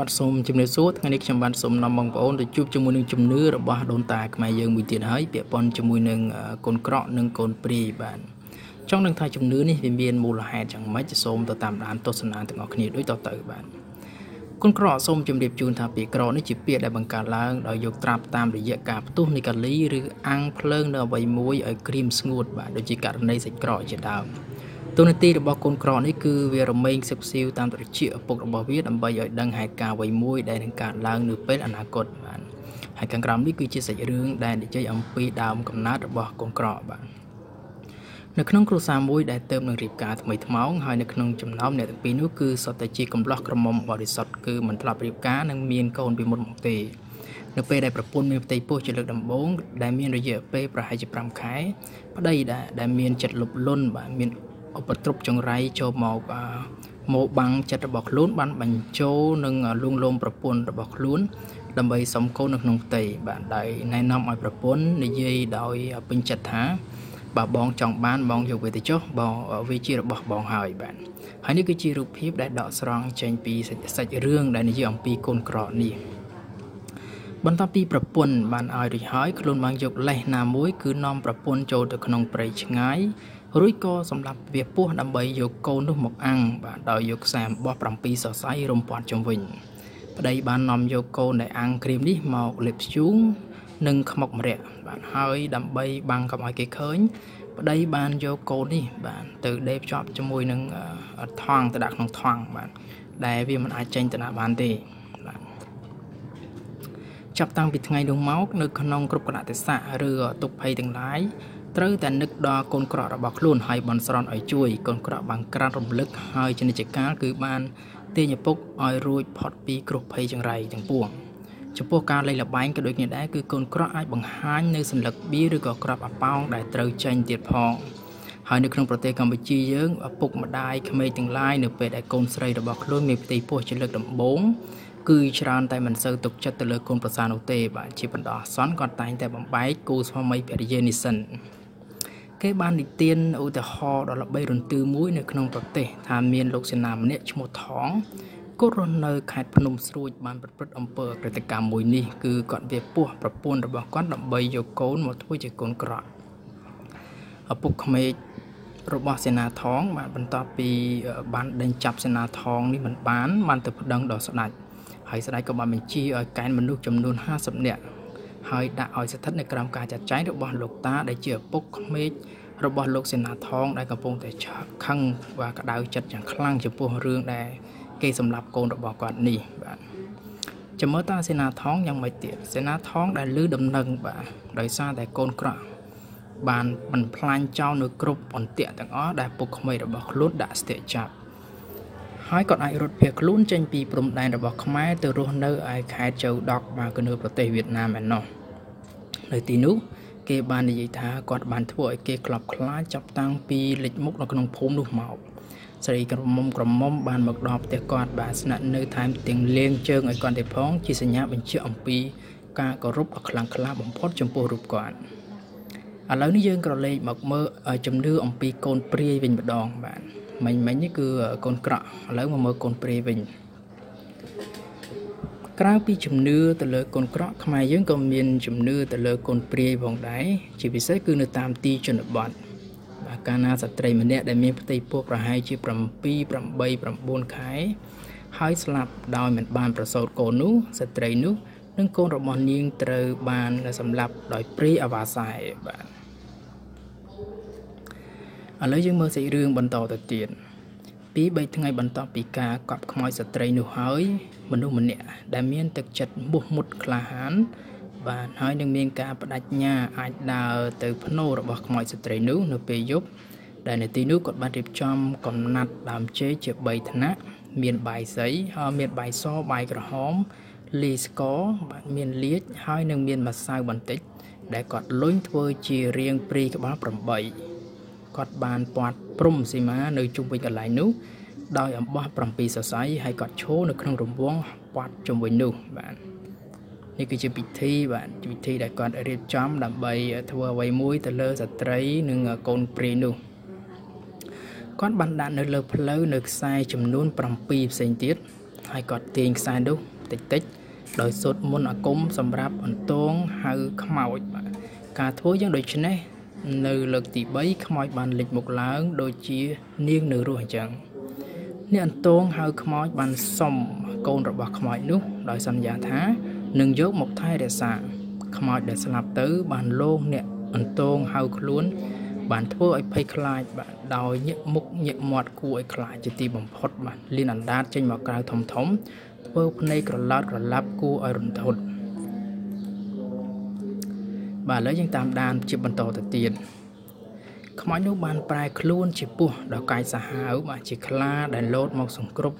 បាទសូមជំរាបសួរថ្ងៃនេះខ្ញុំបានសូមនាំបងប្អូនទៅជួបជាមួយនឹងជំនឿរបស់ដូនតាខ្មែរយើងមួយទៀតហើយពាក់ព័ន្ធជាមួយនឹងកូនក្រក់និងកូនព្រាយបាទចង់នឹងថាជំនឿនេះវាមានមូលហេតុយ៉ាងម៉េចសូមទៅតាមដានទស្សនាទាំងអស់គ្នាដូចតទៅបាទគុណក្រក់សូមជម្រាបជូនថាពាក្យក្រក់នេះជាពាក្យដែលបង្កើតឡើងដោយយកត្រាប់តាមរយៈការផ្ទុះនៃកាលីឬអាំងភ្លើងនៅអ្វីមួយឲ្យក្រៀមស្ងួតបាទដូចជាករណីសាច់ក្រកជាដើម ទូនាទីរបស់កូនក្រនេះគឺវារមែងសិបសៀវតាមត្រចៀកឪពុករបស់វាដើម្បីឲ្យដឹងហេតុការណ៍អ្វីមួយដែលនឹងកើតឡើងនៅពេលអនាគតបាទហើយខាងក្រោមនេះគឺជាសាច់រឿងដែលនិយាយអំពីដើមកំណើតរបស់កូនក្របាទនៅក្នុងគ្រួសារមួយដែលទៅនឹងរៀបការថ្មីថ្មោងហើយនៅក្នុងចំណោមអ្នកទាំងពីរនោះគឺសុទ្ធតែជាកំឡោះក្រមុំបរិសុទ្ធគឺមិនធ្លាប់រៀបការនិងមានកូនពីមុនមកទេនៅពេលដែលប្រពន្ធមានផ្ទៃពោះជាលើកដំបូងដែលមានរយៈពេលប្រហែលជា5ខែប្តីដែលដែលមានចិត្តលុបលន់បាទមាន ឧបទ្រពចង្រៃចូលមកមកបាំងចិត្តរបស់ខ្លួន បានបញ្ចូលនឹងលួងលោមប្រពន្ធរបស់ខ្លួនដើម្បីសុំកូននៅក្នុងផ្ទៃបាទដោយណែនាំឲ្យប្រពន្ធនិយាយដោយពេញចិត្តថាបើបងចង់បានបងយកវាទៅចុះបងវាជារបស់បងហើយបាទហើយនេះគឺជារូបភាពដែលដកស្រង់ចេញពីសាច់រឿងដែលនិយាយអំពីកូនក្រនេះបន្ទាប់ពីប្រពន្ធបានឲ្យរួចហើយខ្លួនបានយកលេសណាមួយគឺនាំប្រពន្ធចូលទៅក្នុងព្រៃឆ្ងាយ រួចក៏សម្លាប់វាពោះដើម្បីយកកូននោះមកអាំងបាទដោយយកខ្សែអំបោះ7សរសៃរំពាត់ជុំវិញប្តីបាននាំយកកូនដែលអាំងក្រៀមនេះមកលេបធ្យូងនិងខ្មុកម្រ័ក្សណ៍បាទហើយដើម្បីបាំងកុំឲ្យគេឃើញប្តីបានយកកូននេះបាទទៅដេបជាប់ជាមួយនឹងថង់ទៅដាក់ក្នុងថង់បាទដែលវាមិនអាចចេញទៅណាបានទេបាទចាប់តាំងពីថ្ងៃនោះមក នៅក្នុងគ្រប់កណតិស័កឬទុកភ័យទាំងឡាយ ត្រូវតែនឹកដល់កូនក្រក់របស់ខ្លួនហើយបន់ស្រន់ឲ្យជួយកូនក្រក់បានក្រានរំលឹកហើយចនិច្ចកាលគឺបានទាញឪពុកឲ្យរួចផុតពីគ្រោះភ័យចង្រៃទាំងពួងចំពោះការលេងល្បែងក៏ដូចគ្នាដែរគឺកូនក្រក់អាចបង្ហាញនៅសัญลักษณ์បៀឬក៏ក្របអាប៉ោងដែលត្រូវចេញទៀតផងហើយនៅក្នុងប្រទេសកម្ពុជាយើងឪពុកម្ដាយក្មេងទាំងឡាយនៅពេលដែលកូនស្រីរបស់ខ្លួនមានផ្ទៃពោះជាលើកដំបូងគឺច្រើនតែមិនសូវទុកចិត្តទៅលើកូនប្រសានោះទេបាទជាបណ្ដោះអាសន្នគាត់តែងតែបំបែកគូស្វាមីភរិយានេះសិន គេបាននិទានឧទាហរណ៍ដ៏ល្បីរន្ទឺមួយនៅក្នុងប្រទេសថាមានលោកសេនាម្នាក់ឈ្មោះថងគាត់រស់នៅខេត្តភ្នំស្រួចបានប្រព្រឹត្តអំពើអក្រកម្មមួយនេះគឺគាត់វាពោះប្រពន្ធរបស់គាត់ដើម្បីយកកូនមកធ្វើជាកូនក្រក់ឪពុកក្មេករបស់សេនាថងបានបន្ទាប់ពីបានដេញចាប់សេនាថងនេះមិនបានបានទៅប្តឹងដល់ស្ដេចហើយស្ដេចក៏បានបញ្ជាឲ្យកេណ្ឌមនុស្សចំនួន50នាក់ ហើយដាក់ឲ្យស្ថិតនៅក្រោមការចាត់ចែងរបស់លោកតាដែលជាឪពុកក្មេករបស់លោកសេនាថងដែលកំពុងតែខឹង và ក្តៅចិត្តយ៉ាងខ្លាំងចំពោះរឿងដែលគេសម្លាប់កូនរបស់គាត់នេះបាទចាំមើលតាសេនាថងយ៉ាងម៉េចទៀតសេនាថងដែលលឺដំណឹងបាទដោយសារតែកូនក្រក់បានបំផ្លាញចោលនៅគ្រប់អន្ទាក់ទាំងអស់ដែលពុកក្មេករបស់ខ្លួនដាក់ស្ទាក់ចាប់ហើយគាត់អាចរត់ភៀសខ្លួនចេញពីព្រំដែនរបស់ខ្មែរទៅរស់នៅឯខេត្តជើដកបាទគឺនៅប្រទេសវៀតណាមឯណោះ នៅទីនោះគេបាននិយាយថាគាត់បានធ្វើឲ្យគេក្លប់ខ្លាចចាប់តាំងពីលេចមុខនៅក្នុងភូមិនោះមកស្រីក្រមុំក្រមុំបានមកដល់ផ្ទះគាត់បាទស្នាក់នៅថែមទាំងលាងជើងឲ្យគាត់ទៅផងជាសញ្ញាបញ្ជាក់អំពីការគោរពដ៏ខ្លាំងក្លាបំផុតចំពោះរូបគាត់ឥឡូវនេះយើងក្រឡេកមកមើលជំនឿអំពីកូនព្រាយវិញម្ដងបាទមិញមិញនេះគឺកូនក្រក់ឥឡូវមកមើលកូនព្រាយវិញ ក្រៅពីជំនឿទៅលើកូនក្រក់ខ្មែរយើងក៏មានជំនឿទៅលើកូនព្រាយផងដែរជាពិសេសគឺនៅតាមទីជនបទបាទកាលណាស្ត្រីម្នាក់ដែលមានផ្ទៃពោះប្រហែលជា7 8 9ខែហើយស្លាប់ដោយមិនបានប្រសូតកូននោះស្ត្រីនោះនិងកូនរបស់នាងត្រូវបានសម្លាប់ដោយព្រាយអាវ៉ាសែបាទឥឡូវយើងមើលសាច់រឿងបន្តទៅទៀត ពី3ថ្ងៃបន្ទាប់ពីការកប់ខ្មោចស្ត្រីនោះហើយមនុស្សម្នាក់ដែលមានទឹកចិត្តមោះមុតក្លាហាន បាទហើយនឹងមានការបដិញ្ញាអាចដើរទៅភ្នោរបស់ខ្មោចស្ត្រីនោះនៅពេលយប់ដែលនៅទីនោះគាត់បានរៀបចំកំណាត់ដើមចេកជា3ថ្នាក់មានបាយសីហើយមានបាយសបាយក្រហមលីស្ករបាទមានលាជហើយនឹងមានម្សៅបន្តិច ដែលគាត់លុញធ្វើជារាងព្រីក្បាល8 គាត់បានពាត់ព្រំសីមានៅជុំវិញកន្លែងនោះដោយអំបោះ7សរសៃហើយគាត់ឈរនៅក្នុងរង្វង់ពាត់ជុំវិញនោះបាទនេះគឺជាពិធីបាទពិធីដែលគាត់រៀបចំដើម្បីធ្វើអ្វីមួយទៅលើស្ត្រីនិងកូនព្រាយនោះគាត់បានដាក់នៅលើផ្លូវនៅខ្សែចំនួន7ផ្សេងទៀតហើយគាត់ទាញខ្សែនោះតិចតិចដោយសូត្រមន្តអាគមសម្រាប់អន្តងហៅខ្មោចបាទការធ្វើយ៉ាងដូចនេះ នៅលើកទី3ខ្មោចបានលេចមុខឡើង ដូចជានាងនៅរស់អញ្ចឹងអ្នកអន្តងហៅខ្មោចបានសុំកូនរបស់ខ្មោចនោះ ដោយសន្យាថានឹងយកមកថែរក្សាខ្មោចដែលស្លាប់ទៅ បានលោងអ្នកអន្តងហៅខ្លួន បានធ្វើឲ្យភ័យខ្លាចបាទដោយញាក់មុខញាក់មាត់គួរឲ្យខ្លាចជាទីបំផុតបាទលៀនអណ្ដាតចេញមកក្រៅធំធំធ្វើភ្នែកក្រឡោតក្រឡាប់គួរឲ្យរន្ធត់ បាទឥឡូវយើងតាមដានជាបន្តទៅទៀតខ្មោចនោះបានប្រែខ្លួនជាពស់ដ៏កាយសាហាវបាទជាខ្លាដែលលោតមកសង្គ្រប់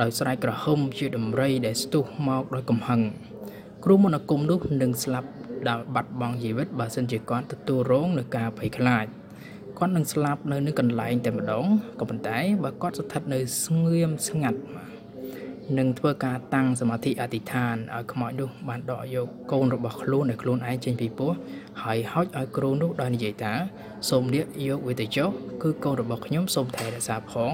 ដោយស្រែកក្រហមជាដំរីដែលស្ទុះមកដោយកំហឹងគ្រូមន្តអាគមនោះនឹងស្លាប់ដោយបាត់បង់ជីវិតបើសិនជាគាត់ទទួលរងនឹងការភ័យខ្លាចគាត់នឹងស្លាប់នៅនឹងកន្លែងតែម្ដងក៏ប៉ុន្តែបើគាត់ស្ថិតនៅស្ងៀមស្ងាត់ នឹងធ្វើការតាំងសមាធិអធិដ្ឋានឲ្យខ្មោចនោះបានដកយកកូនរបស់ខ្លួនដែលខ្លួនឯងចេញពីពោះហើយហុចឲ្យគ្រូនោះដោយនិយាយថាសូមលាកយកវាទៅចុះគឺកូនរបស់ខ្ញុំសូមថែរក្សាផង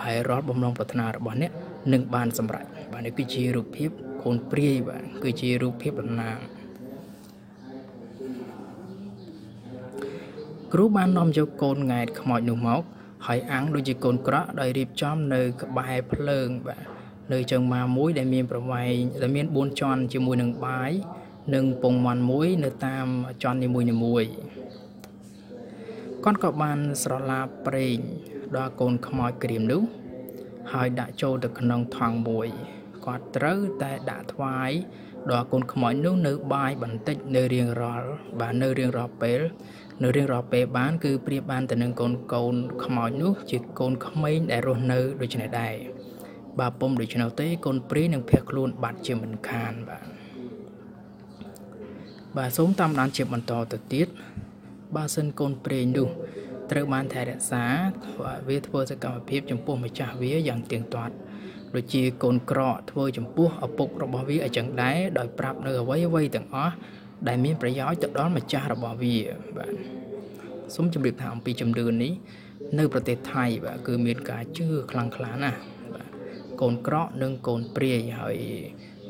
ហើយរាល់បំណងប្រាថ្នារបស់អ្នកនឹងបានសម្រេចបាទនេះគឺជារូបភាពកូនព្រាយបាទគឺជារូបភាពតំណាងគ្រូបាននាំយកកូនង៉ែតខ្មោចនោះមកហើយអាំងដូចជាកូនក្រក់ដោយរៀបចំនៅក្បែរភ្លើងបាទ នៅជើងម៉ាមួយដែលមានប្រវែងដែលមាន4ជាន់ជាមួយនឹងបាយនិងពងមាន់មួយនៅតាមជាន់នីមួយៗគាត់ក៏បានស្រឡាប្រេងដល់កូនខ្មោចក្រៀមនោះហើយដាក់ចូលទៅក្នុងថង់មួយគាត់ត្រូវតែដាក់ថ្វាយដល់កូនខ្មោចនោះនៅបាយបន្តិចនៅរៀងរាល់បាទនៅរៀងរាល់ពេល នៅរៀងរាល់ពេលបាន គឺប្រៀបបានទៅនឹងកូនកូនខ្មោចនោះជាកូនក្មេងដែលរស់នៅដូចនេះដែរ បើពុំដូច្នោះទេកូនព្រាយនឹងភ័យខ្លួនបាត់ជាមិនខានបាទបាទសូមតាមដានជាបន្តទៅទៀតបើសិនកូនព្រាយនោះត្រូវបានថែរក្សាវាធ្វើសកម្មភាពចំពោះម្ចាស់វាយ៉ាងទៀងទាត់ដូចជាកូនក្រកធ្វើចំពោះឪពុករបស់វាអញ្ចឹងដែរដោយប្រាប់នៅអ្វីអ្វីទាំងអស់ដែលមានប្រយោជន៍ទៅដល់ម្ចាស់របស់វាបាទសូមជម្រាបថាអំពីជំនឿនេះនៅប្រទេសថៃបាទគឺមានការជឿខ្លាំងក្លាណាស់ កូនក្រក់និងកូនព្រាយហើយ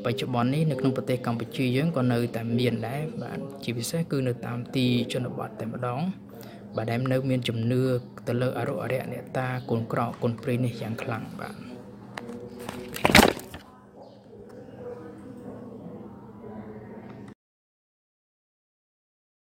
បច្ចុប្បន្ននេះនៅក្នុងប្រទេសកម្ពុជាយើងក៏នៅតែមានដែរបាទជាពិសេសគឺនៅតាមទីជនបទតែម្ដងបាទដែលនៅមានជំនឿទៅលើអរុអរិយអ្នកតាកូនក្រក់កូនព្រាយនេះយ៉ាងខ្លាំងបាទ